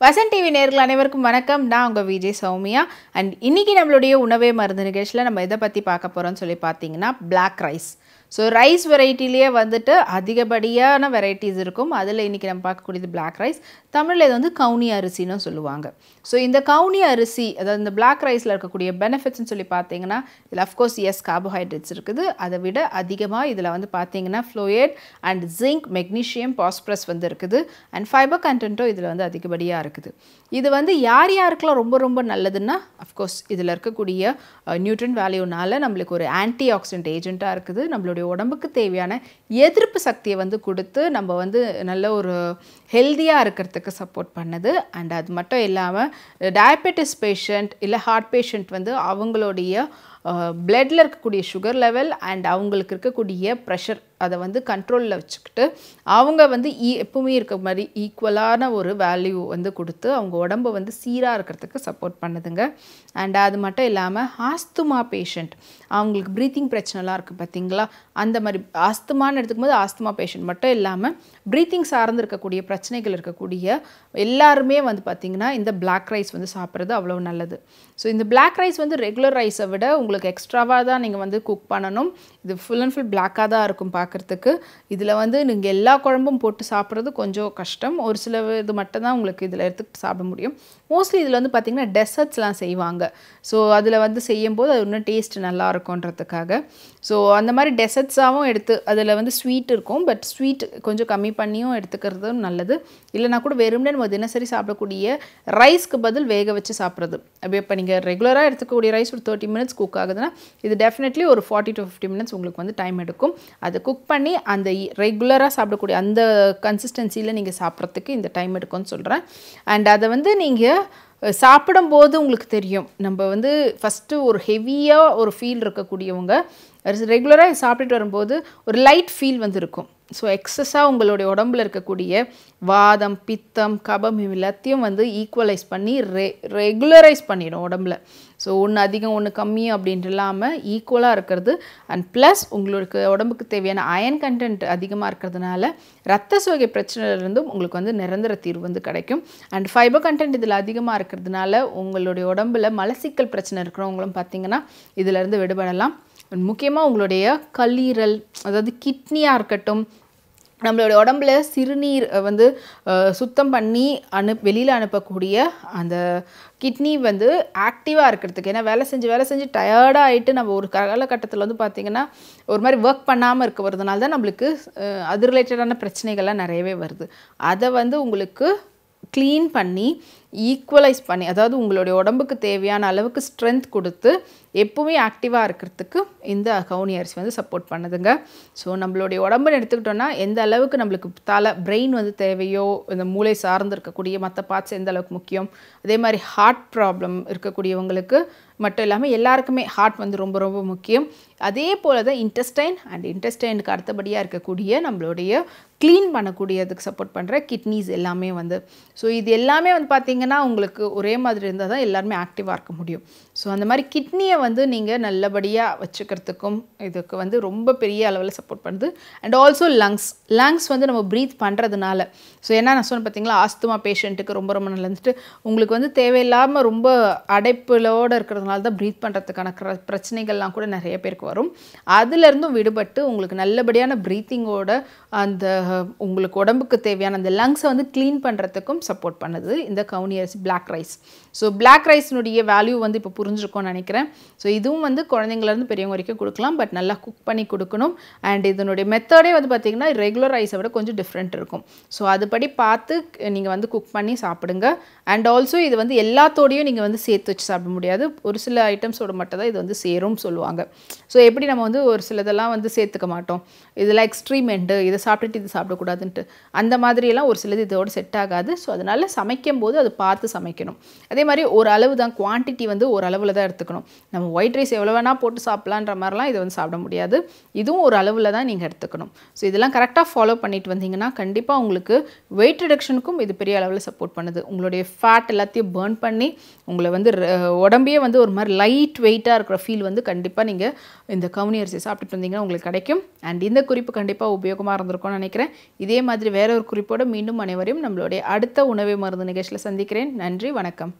Vasan TV நேர்கள் அனைவருக்கும் வணக்கம். நான் உங்கள் விஜய் சௌமியா. அண்ட் இன்றைக்கி நம்மளுடைய உணவே மருந்து நிகழ்ச்சியில் நம்ம எதை பற்றி பார்க்க போகிறோம்னு சொல்லி பார்த்தீங்கன்னா பிளாக் ரைஸ் ஸோ ரைஸ் வெரைட்டிலேயே வந்துட்டு அதிகப்படியான வெரைட்டிஸ் இருக்கும். அதில் இன்றைக்கி நம்ம பார்க்கக்கூடியது பிளாக் ரைஸ் தமிழில் இது வந்து கவுனி அரிசின்னு சொல்லுவாங்க. ஸோ இந்த கவுனி அரிசி அதாவது இந்த பிளாக் ரைஸில் இருக்கக்கூடிய பெனிஃபிட்ஸ்னு சொல்லி பார்த்தீங்கன்னா இதில் அஃப்கோர்ஸ் எஸ் கார்போஹைட்ரேட்ஸ் இருக்குது. அதை விட அதிகமாக இதில் வந்து பார்த்தீங்கன்னா ஃப்ளோயட் அண்ட் ஜிங்க் மெக்னீஷியம் பாஸ்பரஸ் வந்து இருக்குது. அண்ட் ஃபைபர் கண்டென்ட்டும் இதில் வந்து அதிகப்படியாக இருக்குது. இது வந்து யார் யாருக்கெல்லாம் ரொம்ப ரொம்ப நல்லதுன்னா அஃப்கோர்ஸ் இதில் இருக்கக்கூடிய நியூட்ரன் வேல்யூனால நம்மளுக்கு ஒரு ஆன்டி ஆக்சிடென்ட் ஏஜெண்ட்டாக இருக்குது. நம்மளுடைய உடம்புக்கு தேவையான எதிர்ப்பு சக்தியை வந்து கொடுத்து நம்ம வந்து நல்ல ஒரு ஹெல்த்தியாக இருக்கிறதுக்கு சப்போர்ட் பண்ணுது. அண்ட் அது மட்டும் இல்லாமல் டயபெட்டிஸ் பேஷண்ட் இல்லை ஹார்ட் பேஷண்ட் வந்து அவங்களுடைய பிளட்டில் இருக்கக்கூடிய சுகர் லெவல் அண்ட் அவங்களுக்கு இருக்கக்கூடிய ப்ரெஷர் அதை வந்து கண்ட்ரோலில் வச்சுக்கிட்டு அவங்க வந்து ஈ எப்பவுமே இருக்க மாதிரி ஈக்குவலான ஒரு வேல்யூ வந்து கொடுத்து அவங்க உடம்பை வந்து சீராக இருக்கிறதுக்கு சப்போர்ட் பண்ணுதுங்க. அண்ட் அது மட்டும் இல்லாமல் ஆஸ்துமா பேஷண்ட் அவங்களுக்கு ப்ரீத்திங் பிரச்சனைலாம் இருக்குது பார்த்தீங்களா அந்த மாதிரி ஆஸ்துமான்னு எடுத்துக்கும் போது ஆஸ்துமா பேஷண்ட் மட்டும் இல்லாமல் ப்ரீத்திங் சார்ந்து இருக்கக்கூடிய பிரச்சனைகள் இருக்கக்கூடிய எல்லாருமே வந்து பார்த்திங்கன்னா இந்த பிளாக் ரைஸ் வந்து சாப்பிட்றது அவ்வளோ நல்லது. ஸோ இந்த பிளாக் ரைஸ் வந்து ரெகுலர் ரைஸை விட உங்களுக்கு எக்ஸ்ட்ராவாக தான் நீங்கள் வந்து குக் பண்ணணும். இது ஃபுல் அண்ட் ஃபுல் பிளாக்காக தான் இருக்கும் பார்க்குறதுக்கு. இதில் வந்து நீங்கள் எல்லா குழம்பும் போட்டு சாப்பிட்றது கொஞ்சம் கஷ்டம். ஒரு சில இது மட்டும்தான் உங்களுக்கு இதில் எடுத்துக்கிட்டு சாப்பிட முடியும். மோஸ்ட்லி இதில் வந்து பார்த்திங்கன்னா டெசர்ட்ஸ்லாம் செய்வாங்க. ஸோ அதில் வந்து செய்யும்போது அது இன்னும் டேஸ்ட் நல்லா இருக்கும்ன்றதுக்காக. ஸோ அந்த மாதிரி டெசர்ட்ஸாகவும் எடுத்து அதில் வந்து ஸ்வீட் இருக்கும். பட் ஸ்வீட் கொஞ்சம் கம்மி பண்ணியும் எடுத்துக்கிறதும் நல்லது. இல்லைனா கூட வெறும்னே நம்ம தினசரி சாப்பிடக்கூடிய ரைஸ்க்கு பதில் வேக வச்சு சாப்பிட்றது. அப்படியே இப்போ நீங்கள் ரெகுலராக எடுத்துக்கக்கூடிய ரைஸ் ஒரு தேர்ட்டி மினிட்ஸ் குக் ஆகுதுன்னா இது டெஃபினெட்லி ஒரு ஃபார்ட்டி டு ஃபிஃப்டி மினிட்ஸ் உங்களுக்கு வந்து டைம் எடுக்கும். அது குக் குக் பண்ணி அந்த ரெகுலராக சாப்பிடக்கூடிய அந்த கன்சிஸ்டன்சியில் நீங்கள் சாப்பிட்றதுக்கு இந்த டைம் எடுக்கும்னு சொல்கிறேன் அண்ட் அதை வந்து நீங்கள் சாப்பிடும்போது உங்களுக்கு தெரியும். நம்ம வந்து ஃபஸ்ட்டு ஒரு ஹெவியாக ஒரு ஃபீல் இருக்கக்கூடியவங்க ரெகுலராக சாப்பிட்டுட்டு வரும்போது ஒரு லைட் ஃபீல் வந்து இருக்கும் ஸோ எக்ஸஸாக உங்களுடைய உடம்புல இருக்கக்கூடிய வாதம் பித்தம் கபம் எல்லாத்தையும் வந்து ஈக்குவலைஸ் பண்ணி ரெ ரெகுலரைஸ் பண்ணிடும் உடம்புல. ஸோ ஒன்று அதிகம் ஒன்று கம்மி அப்படின்ட்டு இல்லாமல் ஈக்குவலாக இருக்கிறது. அண்ட் ப்ளஸ் உங்களுக்கு உடம்புக்கு தேவையான அயன் கண்டென்ட் அதிகமாக இருக்கிறதுனால ரத்த சோகை பிரச்சனையிலேருந்தும் உங்களுக்கு வந்து நிரந்தர தீர்வு வந்து கிடைக்கும். அண்ட் ஃபைபர் கண்டென்ட் இதில் அதிகமாக இருக்கிறதுனால உங்களுடைய உடம்புல மலசிக்கல் பிரச்சனை இருக்கிறவங்களும் பார்த்திங்கன்னா இதிலேருந்து விடுபடலாம். முக்கியமாக உங்களுடைய கல்லீரல் அதாவது கிட்னியாக இருக்கட்டும் நம்மளுடைய உடம்புல சிறுநீர் வந்து சுத்தம் பண்ணி அனு வெளியில் அனுப்பக்கூடிய அந்த கிட்னி வந்து ஆக்டிவாக இருக்கிறதுக்கு ஏன்னா வேலை செஞ்சு வேலை செஞ்சு டயர்டாக ஆகிட்டு நம்ம ஒரு காலகட்டத்தில் வந்து பார்த்திங்கன்னா ஒரு மாதிரி ஒர்க் பண்ணாமல் இருக்க வரதுனால தான் நம்மளுக்கு அது ரிலேட்டடான பிரச்சனைகள்லாம் நிறையவே வருது. அதை வந்து உங்களுக்கு க்ளீன் பண்ணி ஈக்குவலைஸ் பண்ணி அதாவது உங்களுடைய உடம்புக்கு தேவையான அளவுக்கு ஸ்ட்ரென்த் கொடுத்து எப்பவுமே ஆக்டிவாக இருக்கிறதுக்கு இந்த கவுனி அரிசி வந்து சப்போர்ட் பண்ணுதுங்க. ஸோ நம்மளுடைய உடம்புன்னு எடுத்துக்கிட்டோன்னா எந்த அளவுக்கு நம்மளுக்கு தலை பிரெயின் வந்து தேவையோ இந்த மூளை சார்ந்து இருக்கக்கூடிய மற்ற பார்ட்ஸ் எந்த அளவுக்கு முக்கியம் அதே மாதிரி ஹார்ட் ப்ராப்ளம் இருக்கக்கூடியவங்களுக்கு மட்டும் இல்லாமல் எல்லாருக்குமே ஹார்ட் வந்து ரொம்ப ரொம்ப முக்கியம். அதே போல் தான் இன்டெஸ்டைன் அண்ட் இன்டெஸ்டைனுக்கு அடுத்தபடியாக இருக்கக்கூடிய நம்மளுடைய க்ளீன் பண்ணக்கூடியதுக்கு சப்போர்ட் பண்ணுற கிட்னிஸ் எல்லாமே வந்து. ஸோ இது எல்லாமே வந்து பார்த்திங்கன்னா உங்களுக்கு ஒரே மாதிரி இருந்தால் தான் எல்லாருமே ஆக்டிவாக இருக்க முடியும். ஸோ அந்த மாதிரி கிட்னியை வந்து நீங்கள் நல்லபடியாக வச்சுக்கிறதுக்கும் இதுக்கு வந்து ரொம்ப பெரிய அளவில் சப்போர்ட் பண்ணுது. அண்ட் ஆல்சோ லங்ஸ் லங்ஸ் வந்து நம்ம ப்ரீத் பண்ணுறதுனால ஸோ என்ன நான் சொன்னேன் பார்த்தீங்களா ஆஸ்துமா பேஷண்ட்டுக்கு ரொம்ப ரொம்ப நல்லதுட்டு உங்களுக்கு வந்து தேவையில்லாமல் ரொம்ப அடைப்புலோடு இருக்கிறதுனால தான் ப்ரீத் பண்ணுறதுக்கான பிரச்சனைகள்லாம் கூட நிறைய பேருக்கு வரும். அதுலேருந்தும் விடுபட்டு உங்களுக்கு நல்லபடியான ப்ரீத்திங்கோட அந்த உங்களுக்கு உடம்புக்கு தேவையான அந்த லங்ஸை வந்து க்ளீன் பண்ணுறதுக்கும் சப்போர்ட் பண்ணுது. இந்த கவுனி அரிசி பிளாக் ரைஸ் ஸோ பிளாக் ரைஸ்னுடைய வேல்யூ வந்து இப்போ புரிஞ்சிருக்கோம்னு நினைக்கிறேன். ஸோ இதுவும் வந்து குழந்தைங்கலேருந்து பெரியவங்க வரைக்கும் கொடுக்கலாம். பட் நல்லா குக் பண்ணி கொடுக்கணும். அண்ட் இதனுடைய மெத்தடே வந்து பார்த்திங்கன்னா ரெகுலர் ரைஸை விட கொஞ்சம் டிஃப்ரெண்ட் இருக்கும். ஸோ அதுபடி பார்த்து நீங்கள் வந்து குக் பண்ணி சாப்பிடுங்க. அண்ட் ஆல்சோ இது வந்து எல்லாத்தோடையும் நீங்கள் வந்து சேர்த்து வச்சு சாப்பிட முடியாது. ஒரு சில ஐட்டம்ஸோட மட்டும் தான் இது வந்து சேரும் சொல்லுவாங்க. ஸோ எப்படி நம்ம வந்து ஒரு சிலதெல்லாம் வந்து சேர்த்துக்க மாட்டோம். இதெல்லாம் எக்ஸ்ட்ரீமெண்ட்டு இதை சாப்பிட்டுட்டு இது சாப்பிடக்கூடாதுன்ட்டு. அந்த மாதிரியெல்லாம் ஒரு சிலது இதோடு செட் ஆகாது. ஸோ அதனால் சமைக்கும் போது அது பார்த்து சமைக்கணும். அதே மாதிரி ஒரு அளவு தான் குவான்டிட்டி வந்து ஒரு அளவில் தான் எடுத்துக்கணும். நம்ம ஒயிட் ரைஸ் எவ்வளோ வேணால் போட்டு சாப்பிட்லான்ற மாதிரிலாம் இதை வந்து சாப்பிட முடியாது. இதுவும் ஒரு அளவில் தான் நீங்கள் எடுத்துக்கணும். ஸோ இதெல்லாம் கரெக்டாக ஃபாலோ பண்ணிட்டு வந்தீங்கன்னா கண்டிப்பாக உங்களுக்கு வெயிட் ரிடக்ஷனுக்கும் இது பெரிய அளவில் சப்போர்ட் பண்ணுது. உங்களுடைய ஃபேட் எல்லாத்தையும் பேர்ன் பண்ணி உங்களை வந்து உடம்பையே வந்து ஒரு மாதிரி லைட் வெயிட்டாக இருக்கிற ஃபீல் வந்து கண்டிப்பாக நீங்கள் இந்த கவுனி அரிசி சாப்பிட்டுட்டு வந்தீங்கன்னா உங்களுக்கு கிடைக்கும். அண்ட் இந்த குறிப்பு கண்டிப்பாக உபயோகமாக இருந்திருக்கும்னு நினைக்கிறேன். இதே மாதிரி வேற ஒரு குறிப்போடு மீண்டும் அனைவரையும் நம்மளுடைய அடுத்த உணவை மருந்து நிகழ்ச்சியில் சந்திக்க சந்திக்கிறேன் நன்றி வணக்கம்.